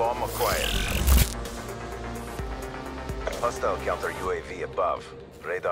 Bomb acquired. Hostile counter UAV above. Radar.